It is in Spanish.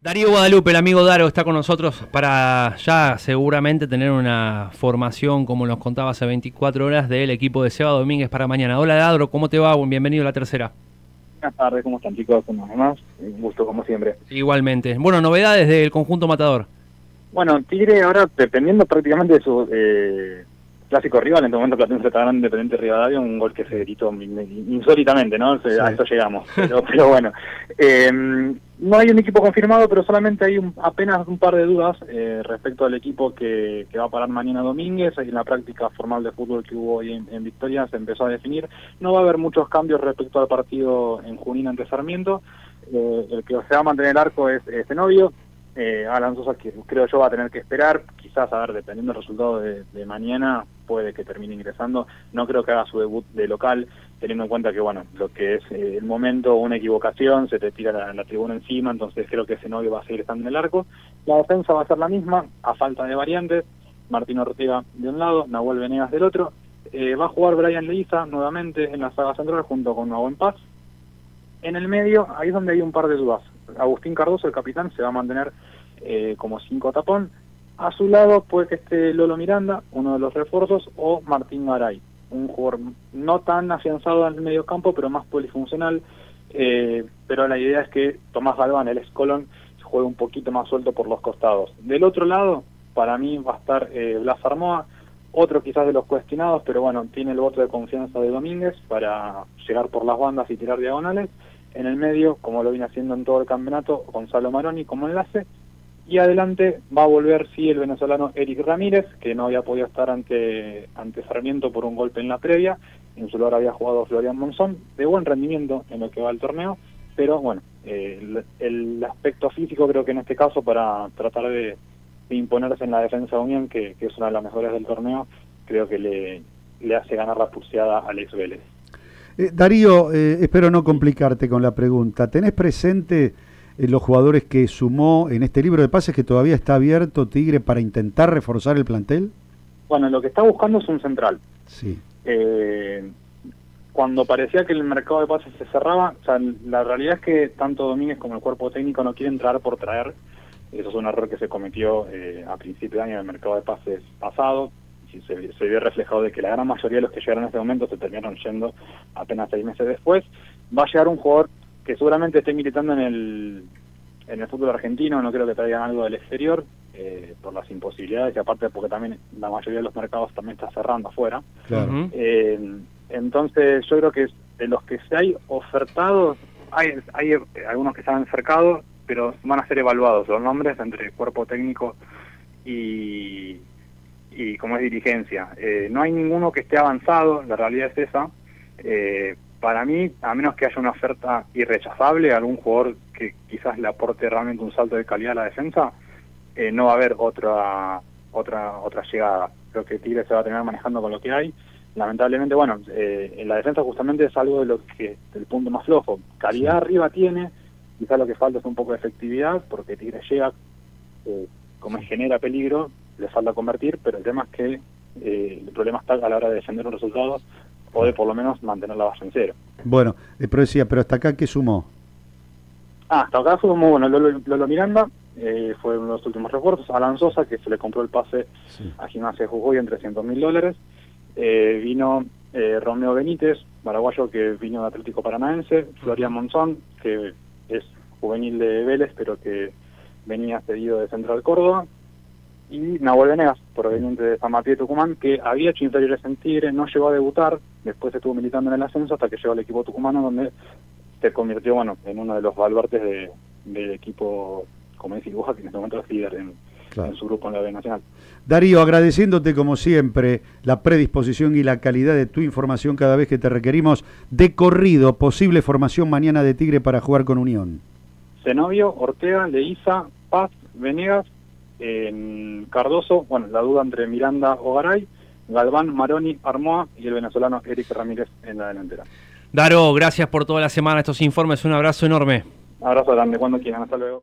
Darío Guadalupe, el amigo Daro, está con nosotros para ya seguramente tener una formación, como nos contaba hace 24 horas, del equipo de Seba Domínguez para mañana. Hola Daro, ¿cómo te va? Bienvenido a la tercera. Buenas tardes, ¿cómo están chicos? ¿Cómo demás? Un gusto como siempre. Igualmente. Bueno, novedades del conjunto matador. Bueno, Tigre ahora, dependiendo prácticamente de su eh, clásico rival, en este momento Platense está ganando Independiente Rivadavia, un gol que se gritó insólitamente, ¿no? Se, A esto llegamos, pero, pero bueno. Eh, no hay un equipo confirmado, pero solamente hay un, apenas un par de dudas eh, respecto al equipo que, va a parar mañana Domínguez. En la práctica formal de fútbol que hubo hoy en, Victoria se empezó a definir. No va a haber muchos cambios respecto al partido en Junín ante Sarmiento. Eh, el que se va a mantener el arco es, este novio eh, Alan Sosa que creo yo va a tener que esperar, a ver, dependiendo del resultado de, mañana, puede que termine ingresando, no creo que haga su debut de local, teniendo en cuenta que bueno, lo que es eh, el momento, una equivocación, se te tira la, tribuna encima, entonces creo que ese novio va a seguir estando en el arco, la defensa va a ser la misma, a falta de variantes, Martín Ortega de un lado, Nahuel Venegas del otro, eh, va a jugar Brian Leiza nuevamente en la saga central junto con Nahuel Paz, en el medio, ahí es donde hay un par de dudas. Agustín Cardoso, el capitán, se va a mantener eh, como cinco tapón. A su lado puede que esté Lolo Miranda, uno de los refuerzos, o Martín Garay, un jugador no tan afianzado en el medio campo, pero más polifuncional. Eh, pero la idea es que Tomás Galván, el escolón, juegue un poquito más suelto por los costados. Del otro lado, para mí va a estar eh, Blas Armoa, otro quizás de los cuestionados, pero bueno, tiene el voto de confianza de Domínguez para llegar por las bandas y tirar diagonales. En el medio, como lo viene haciendo en todo el campeonato, Gonzalo Maroni como enlace. Y adelante va a volver, sí, el venezolano Eric Ramírez, que no había podido estar ante, Sarmiento por un golpe en la previa. En su lugar había jugado Florian Monzón, de buen rendimiento en lo que va al torneo. Pero bueno, el, aspecto físico creo que en este caso para tratar de, imponerse en la defensa de Unión, que, es una de las mejores del torneo, creo que le, hace ganar la pulseada a Alex Vélez. Eh, Darío, eh, espero no complicarte con la pregunta. ¿Tenés presente los jugadores que sumó en este libro de pases que todavía está abierto Tigre para intentar reforzar el plantel? Bueno, lo que está buscando es un central. Sí. cuando parecía que el mercado de pases se cerraba, o sea, la realidad es que tanto Domínguez como el cuerpo técnico no quieren entrar por traer. Eso es un error que se cometió a principio de año en el mercado de pases pasado se, se, vio reflejado de que la gran mayoría de los que llegaron en este momento se terminaron yendo apenas seis meses después. Va a llegar un jugador que seguramente esté militando en el, en el fútbol argentino, no creo que traigan algo del exterior, eh, por las imposibilidades y aparte porque también la mayoría de los mercados también está cerrando afuera. Eh, entonces yo creo que de los que se hay ofertados, hay, hay algunos que se han acercado, pero van a ser evaluados los nombres entre cuerpo técnico y, y como es dirigencia. Eh, no hay ninguno que esté avanzado, la realidad es esa. Eh, para mí, a menos que haya una oferta irrechazable, algún jugador que quizás le aporte realmente un salto de calidad a la defensa, eh, no va a haber otra otra otra llegada. Creo que Tigre se va a tener manejando con lo que hay. Lamentablemente, bueno, en la defensa justamente es algo de lo que el punto más flojo. Calidad arriba tiene, quizás lo que falta es un poco de efectividad, porque Tigre llega, como genera peligro, le falta convertir, pero el tema es que eh, el problema está a la hora de defender los resultados o de por lo menos mantener la base en cero. Bueno, eh, pero decía, pero hasta acá, ¿qué sumó? Ah, hasta acá sumó, bueno, Lolo, Miranda, eh, fue uno de los últimos refuerzos, Alan Sosa, que se le compró el pase a Gimnasia de Jujuy en 300 mil dólares, eh, vino Romeo Benítez, paraguayo que vino de Atlético Paranaense, Florian Monzón, que es juvenil de Vélez, pero que venía cedido de Central Córdoba, y Nahuel Venegas, proveniente de San Martín de Tucumán, que había hecho inferiores en Tigre, no llegó a debutar, después estuvo militando en el ascenso hasta que llegó al equipo tucumano, donde se convirtió bueno en uno de los baluartes de, del equipo, como dice Dibuja, que en este momento es líder en, su grupo en la B Nacional. Darío, agradeciéndote como siempre la predisposición y la calidad de tu información cada vez que te requerimos de corrido, posible formación mañana de Tigre para jugar con Unión. Zenobio, Ortega, Leiza, Paz, Venegas en Cardoso, bueno, la duda entre Miranda o Garay, Galván, Maroni, Armoa y el venezolano Eric Ramírez en la delantera. Daro, gracias por toda la semana estos informes, un abrazo enorme. Abrazo grande, cuando quieran, hasta luego.